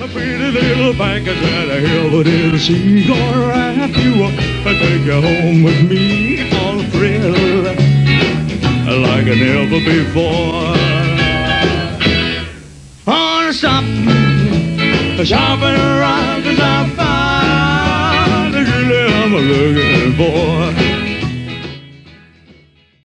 A pretty little banker's at a hill, but it'll see gonna wrap you up and take you home with me on a thrill like never before. On stop, shopping around 'cause I found a girl I'm looking for.